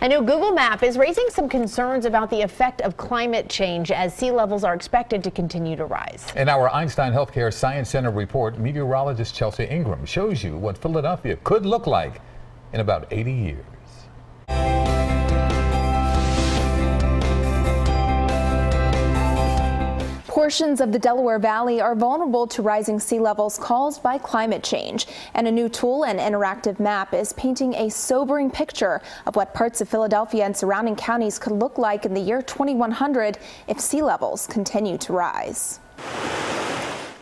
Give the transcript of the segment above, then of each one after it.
I know Google Map is raising some concerns about the effect of climate change as sea levels are expected to continue to rise. In our Einstein Healthcare Science Center report, meteorologist Chelsea Ingram shows you what Philadelphia could look like in about 80 years. Portions of the Delaware Valley are vulnerable to rising sea levels caused by climate change. And a new tool and interactive map is painting a sobering picture of what parts of Philadelphia and surrounding counties could look like in the year 2100 if sea levels continue to rise.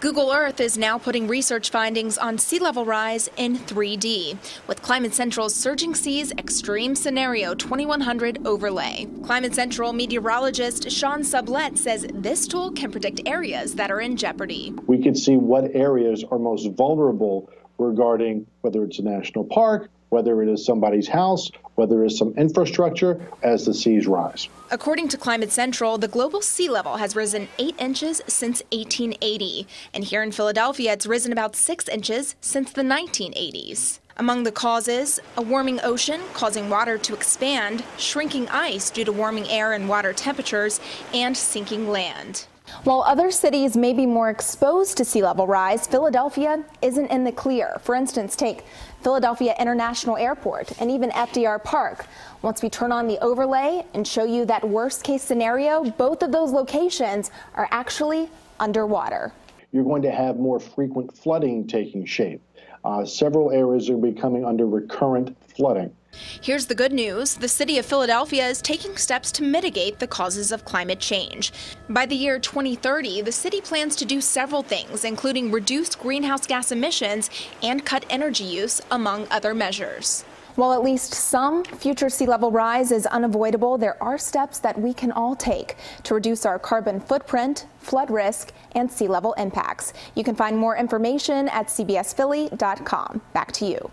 Google Earth is now putting research findings on sea level rise in 3D with Climate Central's Surging Seas Extreme Scenario 2100 overlay. Climate Central meteorologist Sean Sublette says this tool can predict areas that are in jeopardy. We can see what areas are most vulnerable regarding whether it's a national park, whether it is somebody's house, whether it's some infrastructure as the seas rise. According to Climate Central, the global sea level has risen 8 inches since 1880. And here in Philadelphia, it's risen about 6 inches since the 1980s. Among the causes, a warming ocean causing water to expand, shrinking ice due to warming air and water temperatures, and sinking land. While other cities may be more exposed to sea level rise, Philadelphia isn't in the clear. For instance, take Philadelphia International Airport and even FDR Park. Once we turn on the overlay and show you that worst case scenario, both of those locations are actually underwater. You're going to have more frequent flooding taking shape. Uh, several areas are becoming under recurrent flooding. Here's the good news. The city of Philadelphia is taking steps to mitigate the causes of climate change. By the year 2030, the city plans to do several things, including reduce greenhouse gas emissions and cut energy use, among other measures. While at least some future sea level rise is unavoidable, there are steps that we can all take to reduce our carbon footprint, flood risk, and sea level impacts. You can find more information at cbsphilly.com. Back to you.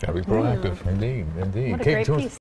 Got to be proactive, mm. indeed, indeed.